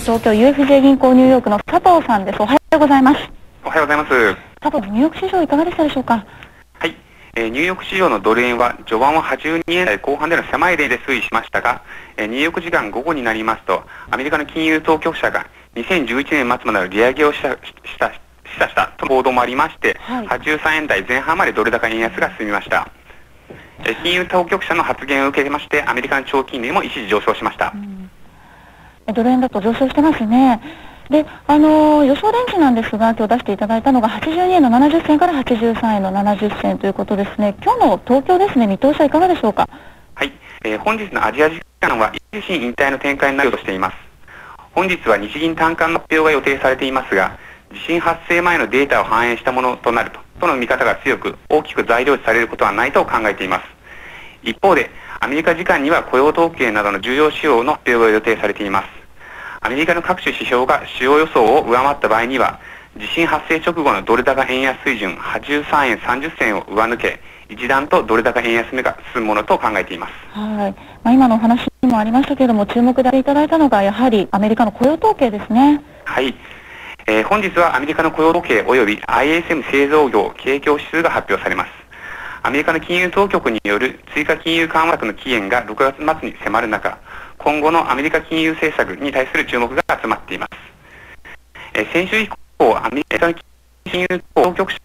し東京 UFJ 銀行ニューヨークの佐藤さんです。おはようございます。おはようございます。佐藤ニューヨーク市場いかがでしたでしょうか？はい、えーニューヨーク市場のドル円は序盤は82円台後半での狭いレーンで推移しましたが、えーニューヨーク時間午後になりますとアメリカの金融当局者が2011年末までの利上げをしたしたしたしたとの報道もありまして、はい。83円台前半までドル高円安が進みました。えー金融当局者の発言を受けましてアメリカの長期金利も一時上昇しました、えドル円だと上昇してますね。であのー予想レンジなんですが今日出していただいたのが82円の70銭から83円の70銭ということですね。今日の東京ですね。見通しはいかがでしょうか？はい、えー本日のアジア時間は一時引退の展開になるとしています。本日は日銀短観の発表が予定されていますが、地震発生前のデータを反映したものとなるととの見方が強く、大きく材料視されることはないと考えています。一方で、アメリカ時間には雇用統計などの重要指標の発表が予定されています。アメリカの各種指標が主要予想を上回った場合には、地震発生直後のドル高円安水準83円30銭を上抜け、一段とドル高円安目が進むものと考えています。はい、まあ、今のお話にもありましたけれども注目でいただいたのがやはりアメリカの雇用統計ですねはい、えー本日はアメリカの雇用統計及び ISM 製造業景況指数が発表されます。アメリカの金融当局による追加金融緩和策の期限が6月末に迫る中、今後のアメリカ金融政策に対する注目が集まっています。え先週以降、アメリカの金融当局者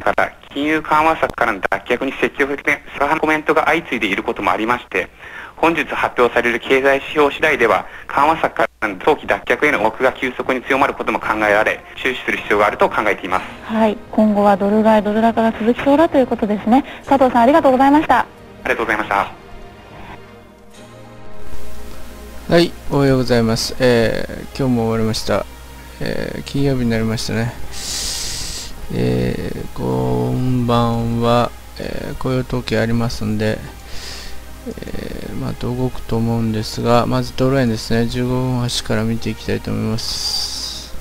から金融緩和策からの脱却に積極的なコメントが相次いでいることもありまして、本日発表される経済指標次第では、緩和策からの早期脱却への奥が急速に強まることも考えられ、注視する必要があると考えています。はい今後はドル買いドル高が続きそうだということですね佐藤さんありがとうございましたありがとうございました。はい、おはようございます。えー今日も終わりました。えー金曜日になりましたね。えーこんばんは、えー雇用統計ありますんで、えーまた動くと思うんですが、まずドル円ですね、15分足から見ていきたいと思います。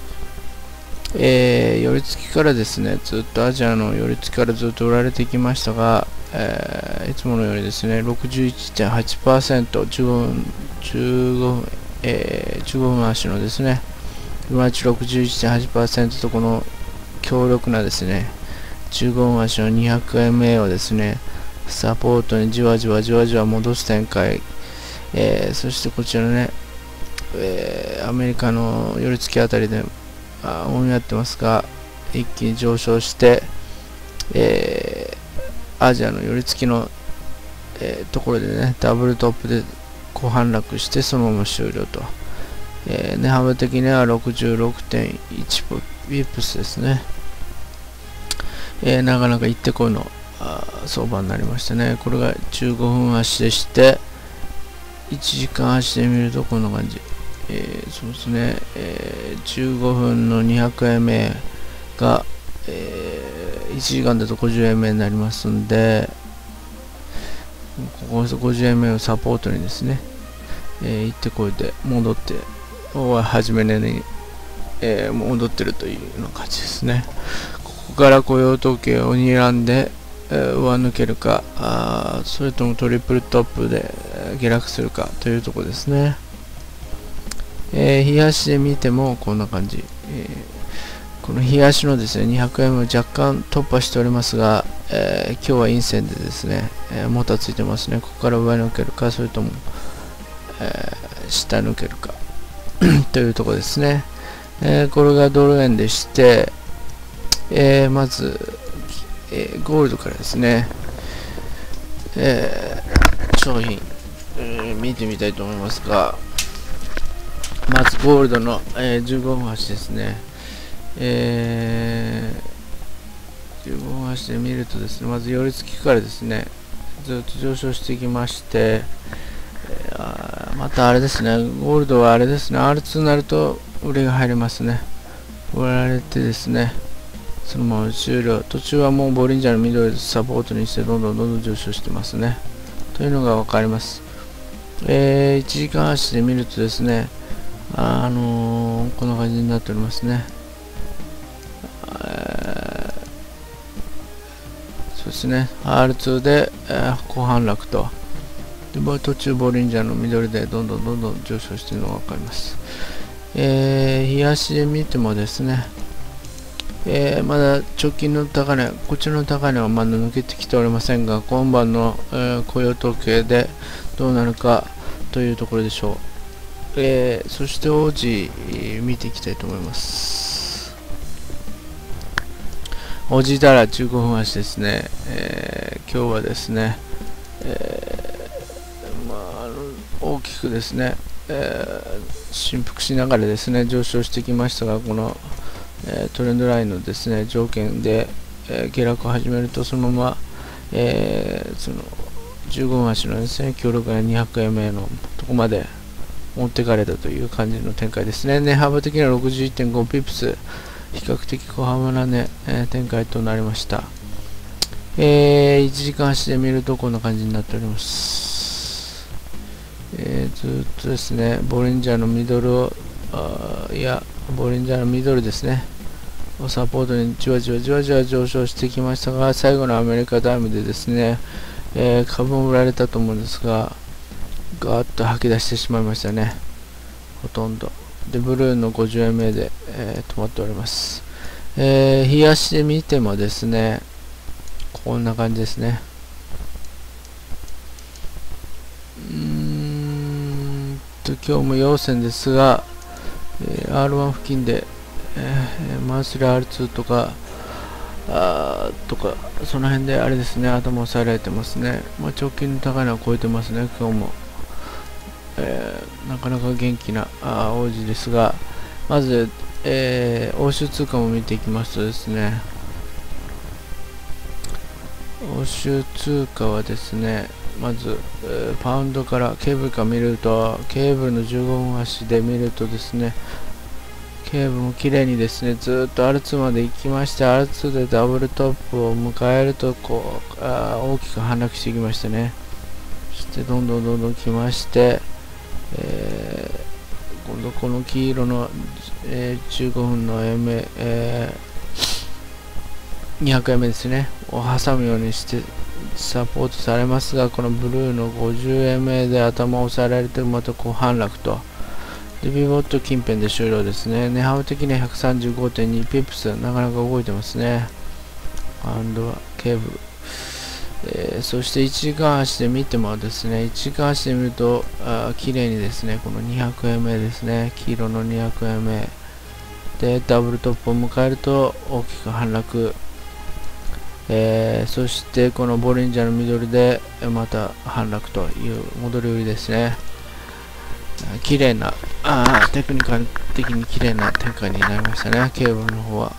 えー寄り付きからですね、ずっとアジアの寄り付きからずっと売られてきましたが、えーいつものようにですね、61.8%、15分、15分、えー15分足のですね、フィボナッチ61.8%とこの強力なですね、15分足の 200MA をですね、サポートにじわじわじわじわ戻す展開、えーそしてこちらね、えーアメリカの寄り付きあたりであオンやってますが、一気に上昇して、えーアジアの寄り付きの、えーところでね、ダブルトップで小反落してそのまま終了と。えー値幅的には66.1ビップスですね。えーなかなか行ってこいの相場になりましたね。これが15分足でして、1時間足で見るとこんな感じ。えーそうですね、えー15分の 200MA が、えー1時間だと 50MA になりますんで、ここ 50MA をサポートにですね、えー行ってこいで戻って、お初めに、えー戻ってるというような感じですね。ここから雇用統計を睨んで、えー上抜けるかあそれともトリプルトップで下落するかというとこですね。えー、日足で見てもこんな感じ。えーこの日足のですね 200M 若干突破しておりますが、えー今日は陰線でですね、えーもたついてますね。ここから上抜けるか、それとも、えー下抜けるか というとこですね。えーこれがドル円でして、えーまず、えーゴールドからですね、えー商品、えー見てみたいと思いますが、まずゴールドの、えー15分足ですね。えー15分足で見るとですね、まず寄り付きからですね、ずっと上昇していきまして、えーまたあれですね、ゴールドはあれですね、R2 になると売りが入りますね。売られてですね、そのまま終了。途中はもうボリンジャーの緑でサポートにしてどんどんどんどん上昇してますね。というのが分かります。えー1時間足で見るとですね、あのーこんな感じになっておりますね。そうですね、R2 で、えー後半落と。で途中ボリンジャーの緑でどんどんどんどん上昇しているのが分かります。えー、冷やしで見てもですね、えー、まだ直近の高値、こちらの高値はまだ抜けてきておりませんが、今晩の、えー、雇用統計でどうなるかというところでしょう。えー、そして王子、見ていきたいと思います。王子だら15分足ですね、えー、今日はですね、えー、まあ、大きくですね、えー、振幅しながらですね上昇してきましたがこの、え、トレンドラインのですね条件で、え、下落を始めるとそのまま、えその15分足のですね強力な200円目のとこまで持ってかれたという感じの展開ですね。値幅的には61.5ピップス、比較的小幅な、ね、え展開となりました。えー、1時間足で見るとこんな感じになっております。えー、ずっとですね、ボリンジャーのミドルを、あいや、ボリンジャーのミドルですね、をサポートにじわじわじわじわ上昇してきましたが、最後のアメリカダイムでですね、えー、株も売られたと思うんですが、ガーッと吐き出してしまいましたね、ほとんど。で、ブルーの 50MA で、えー、止まっております。えー、冷やしで見てもですね、こんな感じですね。と今日も陽線ですが、R1 付近で、えー、マンスリー R2 とかあとかその辺であれですね頭を押さえられてますね、まあ、直近の高いのは超えてますね今日も、えー、なかなか元気なあ王子ですがまず、えー、欧州通貨も見ていきますとですね。欧州通貨はですねまず、えー、パウンドからケーブルから見るとケーブルの15分足で見るとですねケーブも綺麗にですねずっと R2 まで行きまして R2 でダブルトップを迎えるとこうあ大きく反落していきましてねそしてどんどんどんどん来まして、えー、今度この黄色の、えー、15分の M、えー、200円目ですねを挟むようにしてサポートされますが、このブルーの 50MA で頭を押さえられてまたこう反落と。で、ビボット近辺で終了ですね。値幅的には135.2ピップス、なかなか動いてますね。アンドケーブル。えー、そして1時間足で見てもですね、1時間足で見ると、あ綺麗にですね、この 200MA ですね、黄色の 200MA でダブルトップを迎えると大きく反落えー、そしてこのボリンジャーのミドルでまた反落という戻り売りですね。綺麗なあテクニカル的に綺麗な展開になりましたね、ケーブルの方は。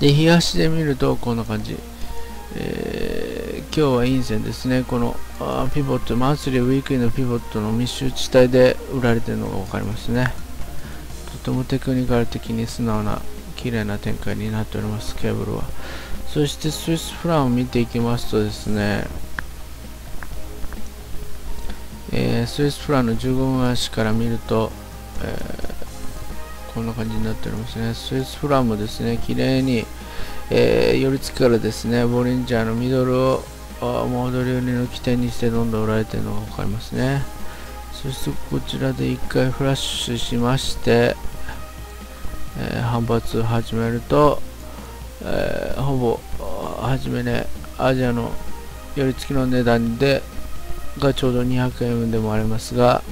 で、東で見るとこんな感じ。えー、今日は陰線ですね、このあピボット、マンスリーウィークリーのピボットの密集地帯で売られてるのが分かりますね。とてもテクニカル的に素直な綺麗な展開になっております、ケーブルは。そしてスイスフランを見ていきますとですね、ー、スイスフランの15分足から見ると、えー、こんな感じになっておりますね。スイスフランもですね、綺麗に、えー、寄り付きからですね、ボリンジャーのミドルを戻り売りの起点にしてどんどん売られているのが分かりますね。そしてこちらで1回フラッシュしまして、え、反発を始めると、え、ほぼ初めねアジアの寄り付きの値段でがちょうど200円でもありますが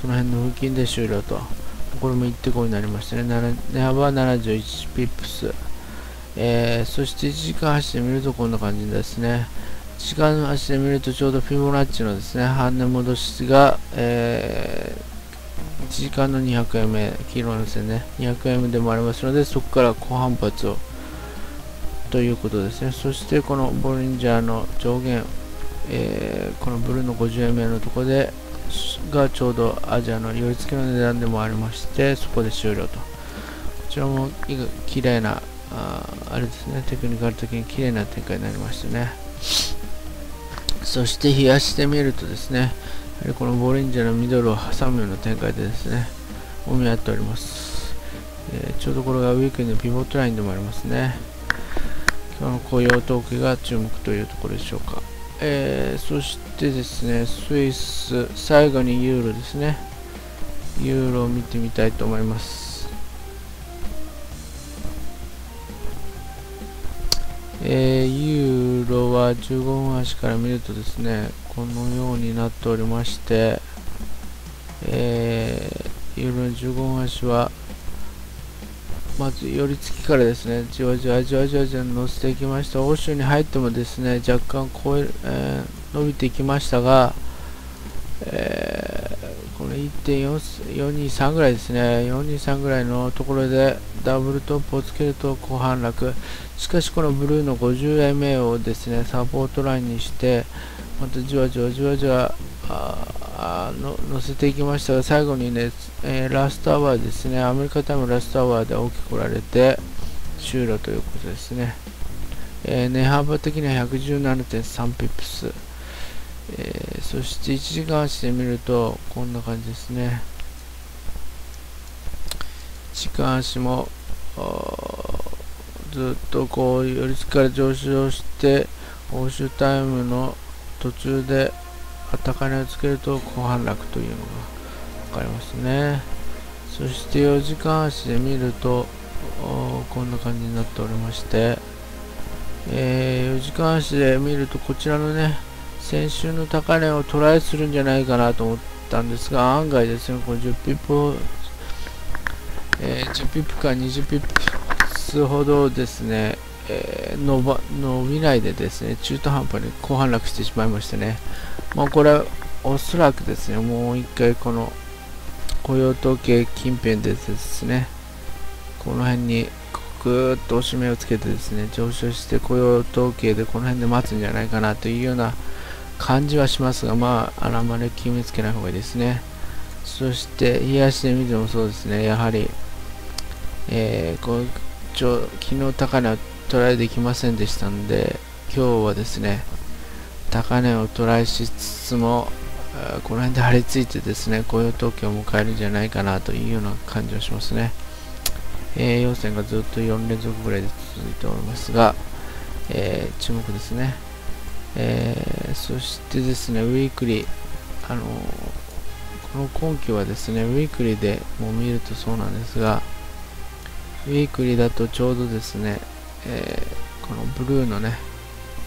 その辺の付近で終了と。これも行ってこいになりましたね。値幅は71ピップス、えー、そして1時間走ってみるとこんな感じですね。1時間走ってみるとちょうどフィボナッチのですね半値戻しが、えー、1時間の200円目、黄色の線ね、200円目でもありますので、そこから高反発を。ということですね。そしてこのボリンジャーの上限、えー、このブルーの 50mm のところでがちょうどアジアの寄り付きの値段でもありまして、そこで終了と。こちらも綺麗な、ああれですね、テクニカル的に綺麗な展開になりましたね。そして冷やしてみるとですね、やはりこのボリンジャーのミドルを挟むような展開でですね、お見合っております。えー、ちょうどこれがウィークエンドピボットラインでもありますね。その雇用統計が注目というところでしょうか。えー、そしてですね、スイス、最後にユーロですね。ユーロを見てみたいと思いますえー、ユーロは15分足から見るとですねこのようになっておりましてえー、ユーロの15分足はまず寄り付きからですねじわじわじわじわじわ乗せていきました。欧州に入ってもですね若干超え、えー、伸びていきましたが、えー、この1.423ぐらいですね。423ぐらいのところでダブルトップをつけると後半落しかしこのブルーの 50MA をですねサポートラインにしてまたじわじわじわじわあの乗せていきましたが最後にね、えー、ラストアワーですね。アメリカタイムラストアワーで大きく来られて終了ということですね、えー、値幅的には117.3ピップス、えー、そして1時間足で見るとこんな感じですね。時間足もずっとこう寄り付きから上昇して欧州タイムの途中で高値をつけると後反落というのが分かりますね。そして4時間足で見るとこんな感じになっておりまして、えー、4時間足で見るとこちらのね先週の高値をトライするんじゃないかなと思ったんですが案外ですねこれ10ピップ、えー、10ピップか20ピップ数ほどですね、えー、伸ば伸びないでですね中途半端に後半落してしまいましてね。まあこれおそらくですねもう一回この雇用統計近辺でですねこの辺にぐーっと押し目をつけてですね上昇して雇用統計でこの辺で待つんじゃないかなというような感じはしますがまああまり決めつけない方がいいですね。そして冷やしてみてもそうですねやはりえー、こう昨日高値はトライできませんでしたので今日はですね高値をトライしつつもこの辺で張り付いてですね雇用統計を迎えるんじゃないかなというような感じがしますね、えー、陽線がずっと4連続ぐらいで続いておりますが、えー、注目ですね、えー、そしてですねウィークリーあのこの根拠はですねウィークリーでも見るとそうなんですがウィークリーだとちょうどですね、えこのブルーのね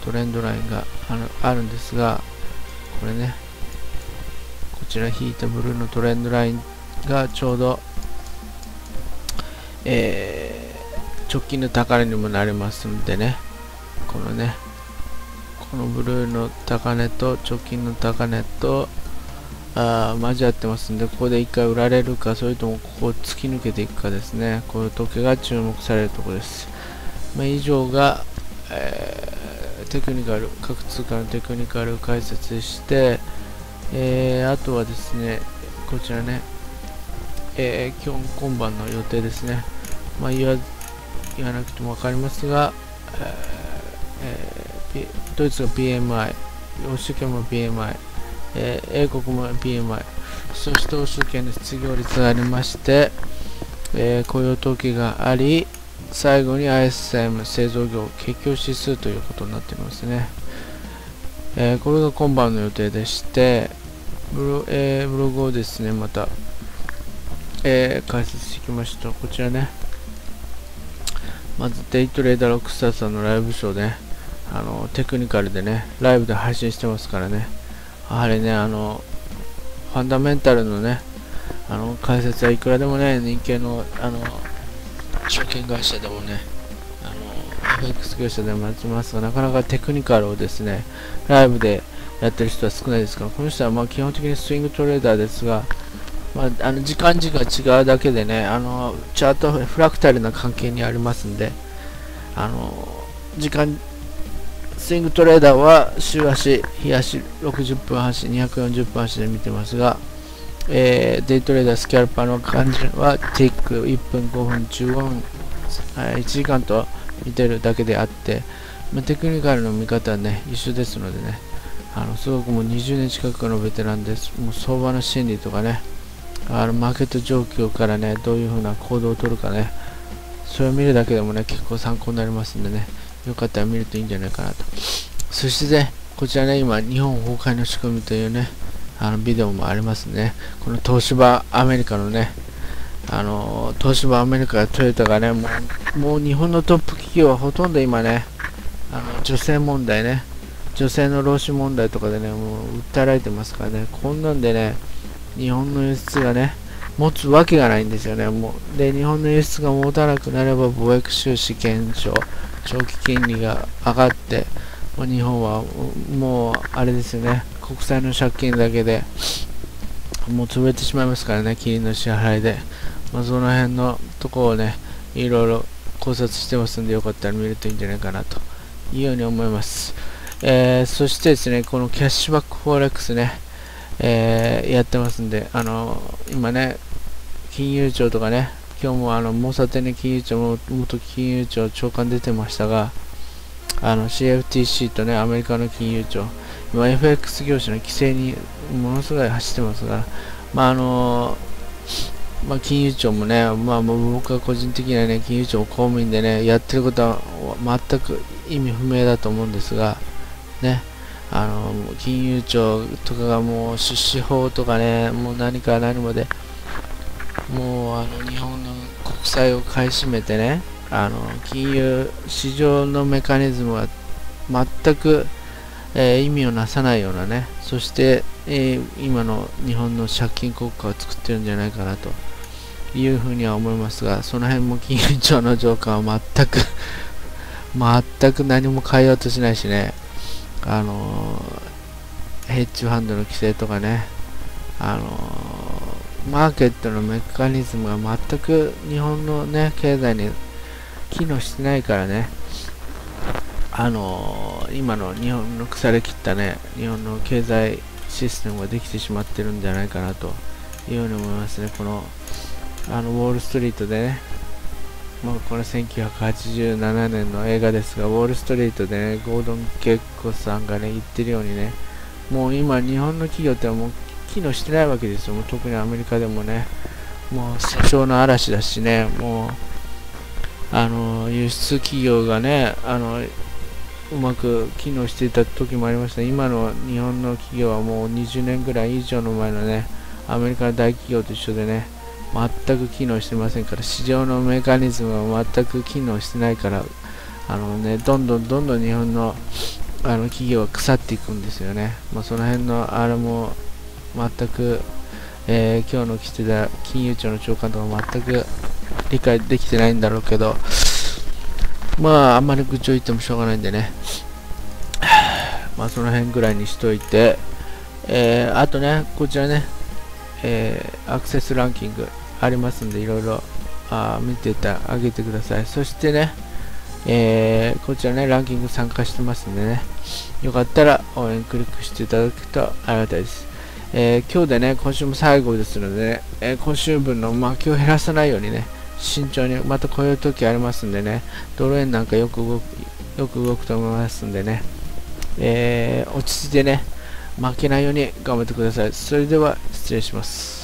トレンドラインがあるんですがこれねこちら引いたブルーのトレンドラインがちょうど、えー、直近の高値にもなりますのでね。このねこのブルーの高値と直近の高値とあ交わってますんでここで1回売られるかそれともここを突き抜けていくかですね。こういう時計が注目されるところです、まあ、以上が、えーテクニカル、各通貨のテクニカル解説して、えー、あとはですね、こちらね、えー、今日今晩の予定ですね。まあ言わ言わなくても分かりますが、えー、ドイツが PMI、欧州圏も PMI、えー、英国も PMI、そして欧州圏で失業率がありまして、えー、雇用統計があり、最後に ISM 製造業結況指数ということになっていますね、えー、これが今晩の予定でしてブロ,、えー、ブログをですねまた、えー、解説してきました。こちらね。まずデイトレーダーロックスターさんのライブショーで、ね、あのテクニカルでねライブで配信してますからね。やはりねあのファンダメンタルのねあの解説はいくらでもね人気のあの証券会社でもね、あの、FX 業者でもやってますが、なかなかテクニカルをですね、ライブでやってる人は少ないですから、この人はま基本的にスイングトレーダーですが、まあ、あの時間時が違うだけでね、あのチャートフラクタルな関係にありますんで、あの時間、スイングトレーダーは週足、日足60分足、240分足で見てますが、えー、デイトレーダースキャルパーの感じはティック1分5分15分、1時間と見てるだけであって、まあ、テクニカルの見方はね一緒ですのでね。あのすごくもう20年近くのベテランです。もう相場の心理とかねあのマーケット状況からねどういうふうな行動をとるかね。それを見るだけでもね結構参考になりますんでね。よかったら見るといいんじゃないかなと。そしてねこちらね今日本崩壊の仕組みというねあのビデオもありますね。この東芝アメリカのね、あの東芝アメリカ、トヨタがね、もうもう日本のトップ企業はほとんど今ね、あの女性問題ね、女性の労使問題とかでね、もう訴えられてますからね、こんなんでね、日本の輸出がね、持つわけがないんですよね。もうで、日本の輸出が持たなくなれば貿易収支減少、長期金利が上がって、もう日本はもうあれですよね、国債の借金だけでもう潰れてしまいますからね、金利の支払いで。まあ、その辺のところをね、いろいろ考察してますんで、よかったら見るといいんじゃないかなというように思います。えー、そしてですね、このキャッシュバックフォーレックスね、えー、やってますんで、あの今ね、金融庁とかね、今日もあの、モサテネ金融庁、元金融庁長官出てましたが、あの CFTC とね、アメリカの金融庁、今 FX 業種の規制にものすごい走ってますが、まああのまあ、金融庁もね、まあ、僕は個人的にはね、金融庁公務員でね、やってることは全く意味不明だと思うんですが、ね、あの金融庁とかがもう出資法とかね、もう何から何まで、もうあの日本の国債を買い占めてね、あの金融市場のメカニズムは全く、えー、意味をなさないようなね、そして、えー、今の日本の借金国家を作ってるんじゃないかなというふうには思いますが、その辺も金融庁の上官は全く 全く何も変えようとしないしね、あのー、ヘッジファンドの規制とかね、あの、マーケットのメカニズムが全く日本のね、経済に機能してないからね、あの、今の日本の腐れ切ったね、日本の経済システムができてしまってるんじゃないかなというように思いますね。この、あの、ウォールストリートでね、まあ、これ1987年の映画ですが、ウォールストリートでね、ゴードン・ケッコさんがね、言ってるようにね、もう今、日本の企業ってもう機能してないわけですよ。もう特にアメリカでもね、もう訴訟の嵐だしね、もう、あの、輸出企業がね、あの、うまく機能していた時もありました、今の日本の企業はもう20年ぐらい以上の前のね、アメリカの大企業と一緒でね、全く機能してませんから、市場のメカニズムは全く機能してないから、あのね、どんどんどんどん日本のあの企業は腐っていくんですよね。まあ、その辺のあれも全く、えー、今日の来てた金融庁の長官とか全く理解できてないんだろうけど、まあ、あんまり愚痴を言ってもしょうがないんでね、まあ、その辺ぐらいにしといて、えー、あとね、こちらね、えー、アクセスランキングありますんで、いろいろあ見てたあげてください。そしてね、えー、こちらね、ランキング参加してますんでね、よかったら応援クリックしていただくとありがたいです。えー、今日でね、今週も最後ですのでね、えー、今週分の負けを減らさないようにね、慎重に、またこういう時ありますんでね、ドル円なんかよく動く、よく動くと思いますんでね、えー、落ち着いてね、負けないように頑張ってください。それでは失礼します。